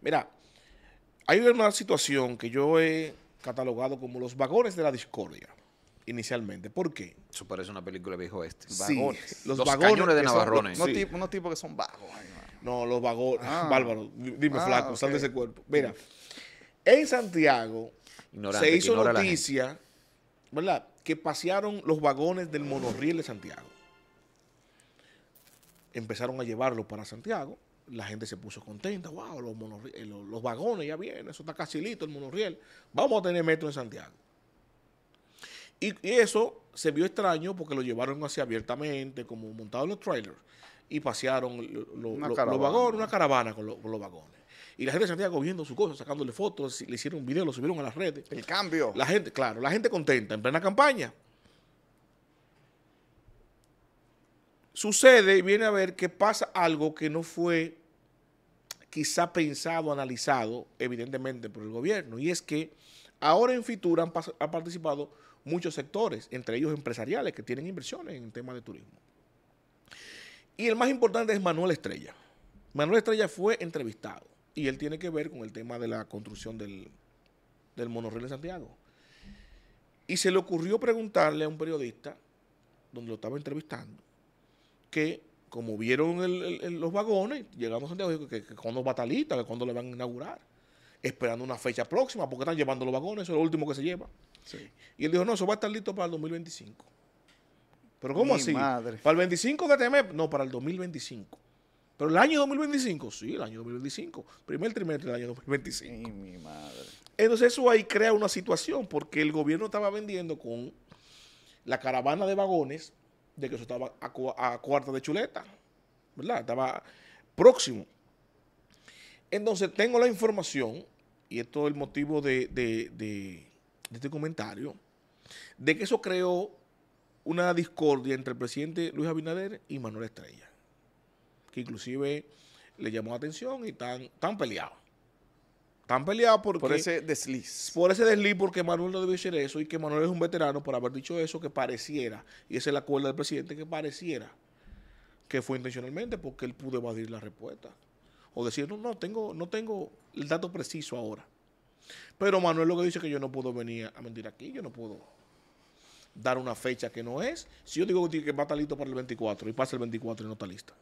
Mira, hay una situación que yo he catalogado como los vagones de la discordia inicialmente. ¿Por qué? Eso parece una película de viejo este. Sí, Vagones. los Los, vagones cañones de son- Navarrones. Unos, Sí. tipos, unos tipos que son vagos. no. Los vagones. Ah. Bárbaro, dime Ah, flaco, sal de ese cuerpo. Mira, en Santiago Ignorante, se hizo noticia, ¿verdad? Que pasearon los vagones del monorriel de Santiago. Empezaron a llevarlos para Santiago. La gente se puso contenta. Wow, los, eh, los, los vagones ya vienen. Eso está casi listo, el monorriel. Vamos a tener metro en Santiago. Y, y eso se vio extraño porque lo llevaron así abiertamente, como montado en los trailers. Y pasearon lo- lo- los vagones, una caravana con los vagones. Y la gente de Santiago viendo sus cosas, sacándole fotos, le hicieron un video, lo subieron a las redes. El cambio. La gente, claro, la gente contenta en plena campaña. Sucede y viene a ver que pasa algo que no fue quizá pensado, analizado, evidentemente, por el gobierno. Y es que ahora en pas- han participado muchos sectores, entre ellos empresariales, que tienen inversiones en temas de turismo. Y el más importante es Manuel Estrella. Manuel Estrella fue entrevistado y él tiene que ver con el tema de la construcción del, del monorriel de Santiago. Y se le ocurrió preguntarle a un periodista, donde lo estaba entrevistando, que como vieron el- el- el- los vagones, llegando a Santiago, dijo que, que cuando va talita, que cuando le van a inaugurar, esperando una fecha próxima, porque están llevando los vagones, eso es lo último que se lleva. Y él dijo, no, eso va a estar listo para el 2025. ¿Pero cómo Mi así? madre. ¿Para el 25 de este mes? No, para el 2025. ¿Pero el año 2025? Sí, el año 2025. Primer trimestre del año 2025. Ay, mi madre. Entonces eso ahí crea una situación porque el gobierno estaba vendiendo con la caravana de vagones de que eso estaba a, cua- a cuarta de chuleta, ¿verdad? Estaba próximo. Entonces tengo la información, y esto es el motivo de este comentario, de que eso creó una discordia entre el presidente Luis Abinader y Manuel Estrella, que inclusive le llamó la atención y están, están peleados. Están peleados porque Por ese desliz. por ese desliz, porque Manuel no debió hacer eso y que Manuel es un veterano por haber dicho eso que pareciera, y esa es la cuerda del presidente, que pareciera que fue intencionalmente porque él pudo evadir la respuesta. O decir, no, no tengo, no tengo el dato preciso ahora. Pero Manuel lo que dice es que yo no puedo venir a mentir aquí, yo no puedo dar una fecha que no es. Si yo digo que va a estar listo para el 24 y pasa el 24 y no está lista,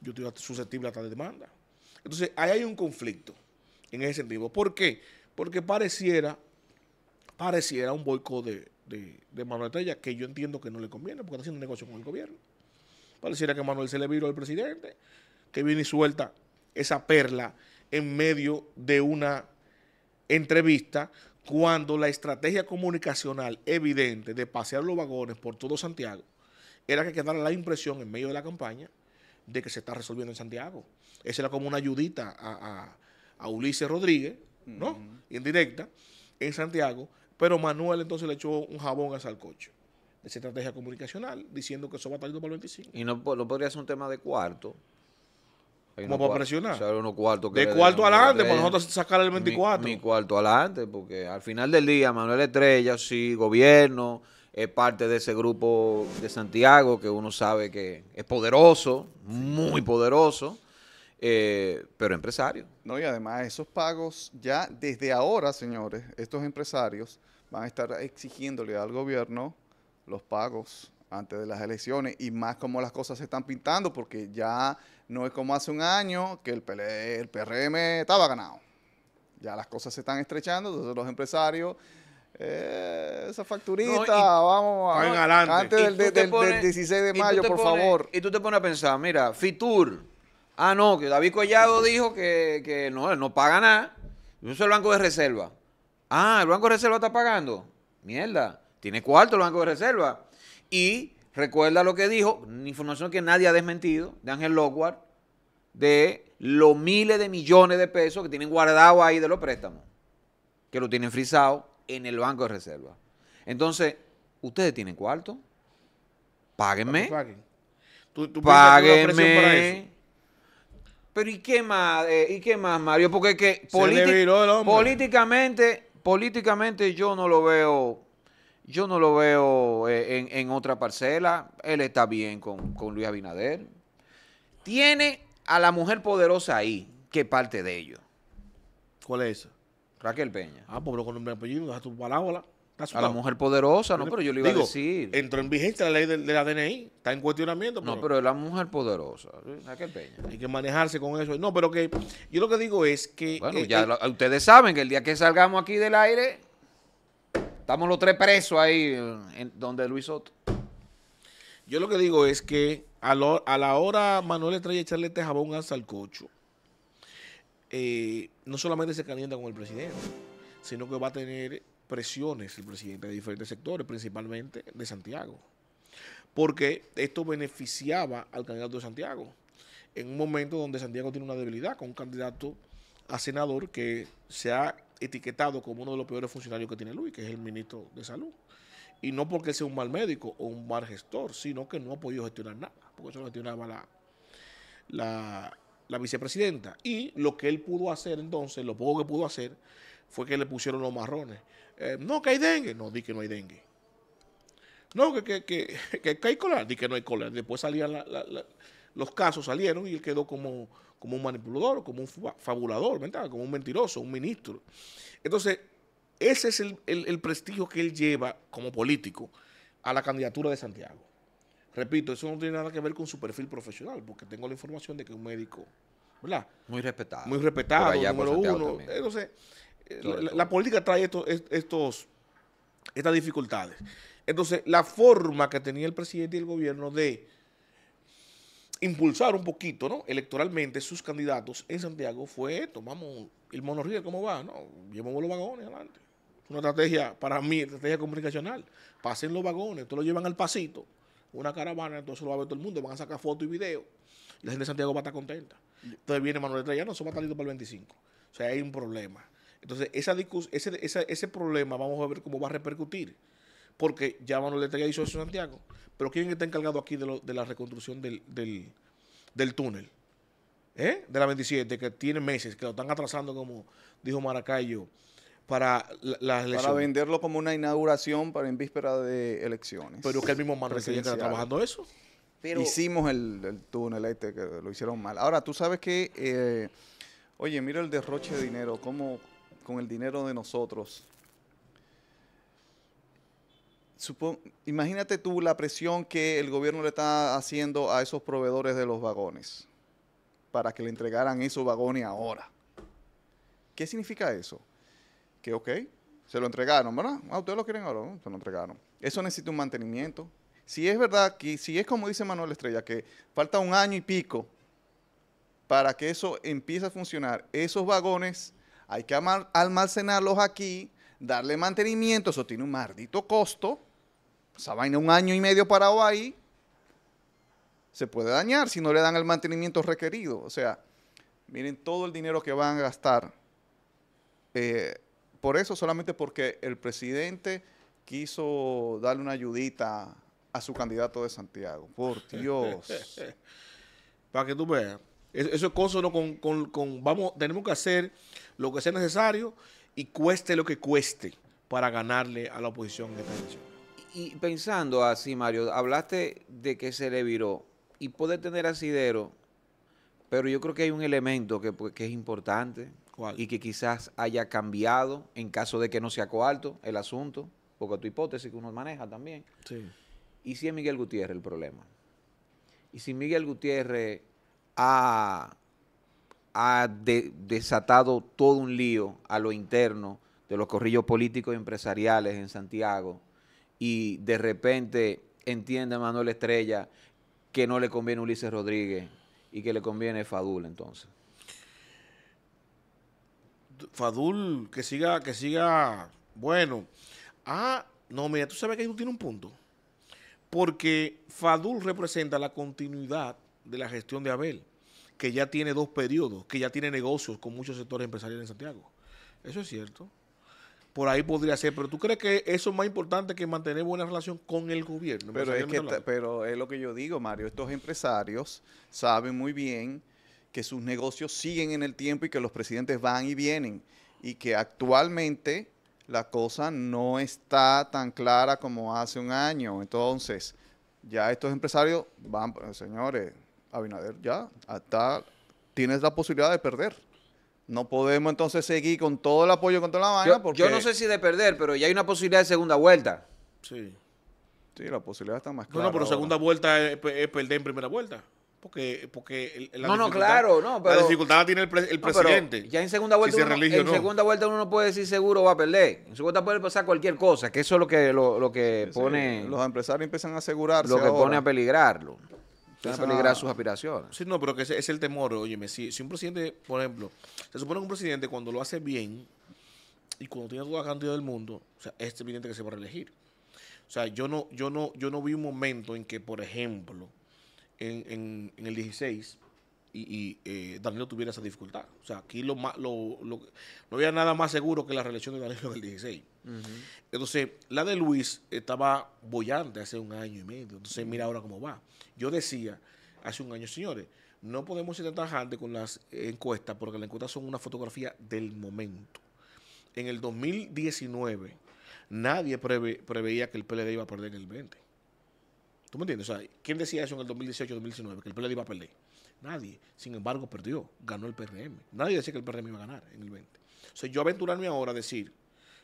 yo estoy susceptible a esta demanda. Entonces, ahí hay un conflicto en ese sentido. ¿Por qué? Porque pareciera, pareciera un boicot de, de, de Manuel Estrella que yo entiendo que no le conviene porque está haciendo negocio con el gobierno. Pareciera que Manuel se le viró al presidente, que viene y suelta esa perla en medio de una entrevista cuando la estrategia comunicacional evidente de pasear los vagones por todo Santiago era que quedara la impresión en medio de la campaña de que se está resolviendo en Santiago. Esa era como una ayudita a, a- a Ulises Rodríguez, ¿no? Indirecta, en Santiago, pero Manuel entonces le echó un jabón a salcocho esa estrategia comunicacional diciendo que eso va a estar para el 25. Y no, no podría ser un tema de cuarto. Hay ¿Cómo unos para presionar? o sea, unos cuartos que De cuarto adelante, para nosotros sacar el Mi- 24. Mi, cuarto adelante, porque al final del día, Manuel Estrella, sí, gobierno, es parte de ese grupo de Santiago que uno sabe que es poderoso, muy poderoso, eh, pero empresario. No, y además esos pagos ya desde ahora, señores, estos empresarios van a estar exigiéndole al gobierno los pagos antes de las elecciones y más como las cosas se están pintando porque ya no es como hace un año que el, el PRM estaba ganado. Ya las cosas se están estrechando, entonces los empresarios, eh, esa facturita, No, y- vamos a... Adelante. Antes del, del- del pones- 16 de mayo, por pones- favor. Y tú te pones a pensar, mira, Fitur, ah, no, que David Collado dijo que, que no, no paga nada, eso es el Banco de Reserva. Ah, el Banco de Reserva está pagando. Mierda, tiene cuarto el Banco de Reserva. Y recuerda lo que dijo, información que nadie ha desmentido, de Ángel Lockward, de los miles de millones de pesos que tienen guardados ahí de los préstamos, que lo tienen frisado en el Banco de Reserva. Entonces, ¿ustedes tienen cuarto? Páguenme. ¿Tú, tú que eso? Páguenme. Pero ¿y qué más? eh, ¿Y qué más, Mario? Porque es que políticamente, políticamente yo no lo veo, yo no lo veo eh, en, en otra parcela. Él está bien con, con Luis Abinader. Tiene a la mujer poderosa ahí, ¿qué parte de ellos? ¿Cuál es esa? Raquel Peña. Ah, pues con nombre y apellido, deja tu palabra. A la mujer poderosa, no, pero yo le iba Digo, a decir. Entró en vigencia la ley de, de la DNI, está en cuestionamiento. No, pero es la mujer poderosa, Raquel Peña. Hay que manejarse con eso. No, pero que yo lo que digo es que... Bueno, eh, ya eh, lo- ustedes saben que el día que salgamos aquí del aire, estamos los tres presos ahí, en, donde Luis Soto. Yo lo que digo es que a, lo- a la hora Manuel Estrella echarle este jabón al salcocho, eh, no solamente se calienta con el presidente, sino que va a tener presiones el presidente de diferentes sectores, principalmente de Santiago. Porque esto beneficiaba al candidato de Santiago en un momento donde Santiago tiene una debilidad con un candidato a senador que se ha etiquetado como uno de los peores funcionarios que tiene Luis, que es el ministro de Salud. Y no porque sea un mal médico o un mal gestor, sino que no ha podido gestionar nada, porque eso gestionaba la, la, la vicepresidenta. Y lo que él pudo hacer entonces, lo poco que pudo hacer, fue que le pusieron los marrones. Eh, no, que hay dengue. No, di que no hay dengue. No, que, que, que, que- hay cólera. Di que no hay cólera. Después salían los casos, salieron y él quedó como, como un manipulador, como un fa- fabulador, ¿verdad? Como un mentiroso, un ministro. Entonces, ese es el- el prestigio que él lleva como político a la candidatura de Santiago. Repito, eso no tiene nada que ver con su perfil profesional, porque tengo la información de que es un médico, ¿verdad? Muy respetado. Muy respetado, allá, número uno. también. Entonces, eh, Sobre la, política trae estos, est- estos, estas dificultades. Entonces, la forma que tenía el presidente y el gobierno de impulsar un poquito, ¿no? Electoralmente sus candidatos en Santiago fue esto. Vamos, el monorriel, ¿cómo va? No, llevamos los vagones adelante. Es una estrategia, para mí, estrategia comunicacional. Pasen los vagones, todos lo llevan al pasito, una caravana, entonces lo va a ver todo el mundo, van a sacar fotos y videos. Y la gente de Santiago va a estar contenta. Entonces viene Manuel Estrella, no, eso va a estar listo para el 25. O sea, hay un problema. Entonces, esa ese, esa- ese problema vamos a ver cómo va a repercutir. Porque ya Manuel Estrella hizo eso en Santiago. Pero ¿quién está encargado aquí de, lo- de la reconstrucción del, del- del túnel? ¿Eh? De la 27, que tiene meses, que lo están atrasando, como dijo Maracayo, para la- las Para elecciones. venderlo como una inauguración para en víspera de elecciones. Pero que el mismo Manuel que está trabajando eso. Pero, Hicimos el, el túnel este que lo hicieron mal. Ahora, tú sabes que, eh, oye, mira el derroche de dinero, cómo con el dinero de nosotros. Supon- imagínate tú la presión que el gobierno le está haciendo a esos proveedores de los vagones para que le entregaran esos vagones ahora. ¿Qué significa eso? Que, ok, se lo entregaron, ¿verdad? Ah, ustedes lo quieren ahora, ¿no? se lo entregaron. Eso necesita un mantenimiento. Si es verdad que, si es como dice Manuel Estrella, que falta un año y pico para que eso empiece a funcionar, esos vagones hay que almacenarlos aquí, darle mantenimiento, eso tiene un maldito costo. Esa vaina un año y medio parado ahí, se puede dañar si no le dan el mantenimiento requerido. O sea, miren todo el dinero que van a gastar. Eh, por eso, solamente porque el presidente quiso darle una ayudita a su candidato de Santiago. Por Dios. para que tú veas. Es- Eso es cosa ¿no? con, con- con- vamos, tenemos que hacer lo que sea necesario y cueste lo que cueste para ganarle a la oposición en esta elección. y pensando así, Mario, hablaste de que se le viró y puede tener asidero, pero yo creo que hay un elemento que, pues, que es importante ¿Cuál? y que quizás haya cambiado en caso de que no sea coalto el asunto, porque tu hipótesis que uno maneja también. Sí. ¿Y si es Miguel Gutiérrez el problema? ¿Y si Miguel Gutiérrez ha, ha de- desatado todo un lío a lo interno de los corrillos políticos y empresariales en Santiago y de repente entiende Manuel Estrella que no le conviene Ulises Rodríguez y que le conviene Fadul entonces? Fadul, que siga, que siga, bueno. Ah, no, mira, tú sabes que ahí tú tienes un punto. Porque Fadul representa la continuidad de la gestión de Abel, que ya tiene dos periodos, que ya tiene negocios con muchos sectores empresariales en Santiago. Eso es cierto. Por ahí podría ser, pero ¿tú crees que eso es más importante que mantener buena relación con el gobierno? Pero es, que, pero es lo que yo digo, Mario. Estos empresarios saben muy bien que sus negocios siguen en el tiempo y que los presidentes van y vienen. Y que actualmente la cosa no está tan clara como hace un año. Entonces, ya estos empresarios van, señores, Abinader ya está tienes la posibilidad de perder. No podemos entonces seguir con todo el apoyo contra la vaina Yo, porque yo no sé si de perder, pero ya hay una posibilidad de segunda vuelta. Sí. sí, la posibilidad está más No, clara. no, pero ahora. segunda vuelta es, es perder en primera vuelta. Porque, porque el- la No, no, dificultad- claro, no, pero- La dificultad la tiene el, pre- el No, presidente. ya en segunda vuelta, si uno, en no. segunda vuelta uno no puede decir seguro va a perder. En segunda puede pasar cualquier cosa, que eso es lo que lo, lo que Sí, sí, pone los empresarios empiezan a asegurarse lo que pone a peligrarlo. Pone a Empiezan peligrar sus aspiraciones. Sí, no, pero que ese es el temor, óyeme, si, si un presidente, por ejemplo, se supone que un presidente cuando lo hace bien y cuando tiene toda la cantidad del mundo, o sea, es evidente que se va a reelegir. O sea, yo no, yo no, yo no vi un momento en que, por ejemplo, en, en, en el 16 y, y, eh, Danilo tuviera esa dificultad. O sea, aquí lo, lo, lo- no había nada más seguro que la reelección de Danilo en el 16. Entonces, la de Luis estaba bollante hace un año y medio. Entonces, mira ahora cómo va. Yo decía hace un año, señores, no podemos ser tan tajantes con las encuestas porque las encuestas son una fotografía del momento. En el 2019, nadie preve- preveía que el PLD iba a perder en el 20. ¿Tú me entiendes? O sea, ¿quién decía eso en el 2018-2019? Que el PLD iba a perder. Nadie. Sin embargo, perdió. Ganó el PRM. Nadie decía que el PRM iba a ganar en el 20. O sea, yo aventurarme ahora a decir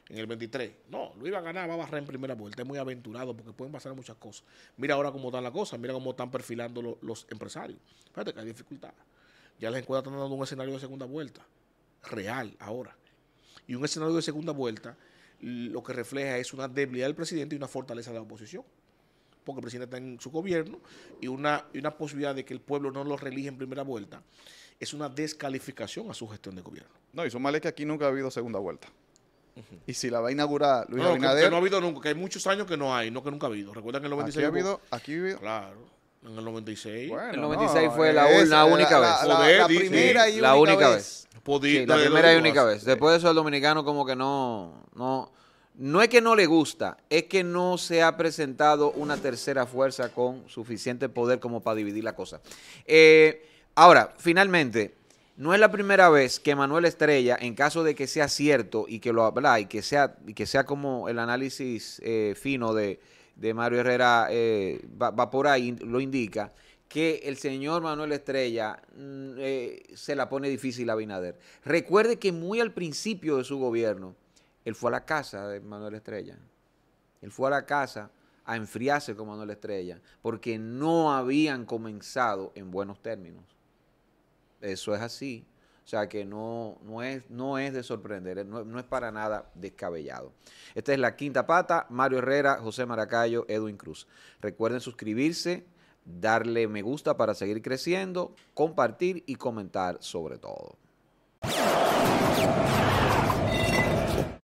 en el 23, no, lo iba a ganar, va a barrer en primera vuelta. Es muy aventurado porque pueden pasar muchas cosas. Mira ahora cómo están las cosas, mira cómo están perfilando lo- los empresarios. Fíjate que hay dificultad. Ya las encuestas están dando un escenario de segunda vuelta. Real, ahora. Y un escenario de segunda vuelta lo que refleja es una debilidad del presidente y una fortaleza de la oposición porque el presidente está en su gobierno, y una, y una posibilidad de que el pueblo no lo reelige en primera vuelta, es una descalificación a su gestión de gobierno. No, y sumarle que aquí nunca ha habido segunda vuelta. Y si la va a inaugurar Luis No, que- que, Abinader, no ha habido nunca, que hay muchos años que no hay, no que nunca ha habido. Recuerdan que en el aquí 96 ha hubo- habido, aquí ha habido- Claro, en el 96. Bueno, El no, 96 fue la es única la, vez. La, primera sí, y la única, única vez. Podí- Sí, la primera y única vez. Después de eso, el dominicano como que no, no, no es que no le gusta, es que no se ha presentado una tercera fuerza con suficiente poder como para dividir la cosa. Eh, ahora, finalmente, no es la primera vez que Manuel Estrella, en caso de que sea cierto y que lo habla y que sea, y que sea como el análisis eh, fino de, Mario Herrera eh, va, va por ahí, lo indica, que el señor Manuel Estrella mm, eh, se la pone difícil a Abinader. Recuerde que muy al principio de su gobierno, él fue a la casa de Manuel Estrella. Él fue a la casa a enfriarse con Manuel Estrella, porque no habían comenzado en buenos términos. Eso es así. O sea que no, no, es, no es de sorprender, no, no es para nada descabellado. Esta es la quinta pata, Mario Herrera, José Maracayo, Edwin Cruz. Recuerden suscribirse, darle me gusta para seguir creciendo, compartir y comentar sobre todo.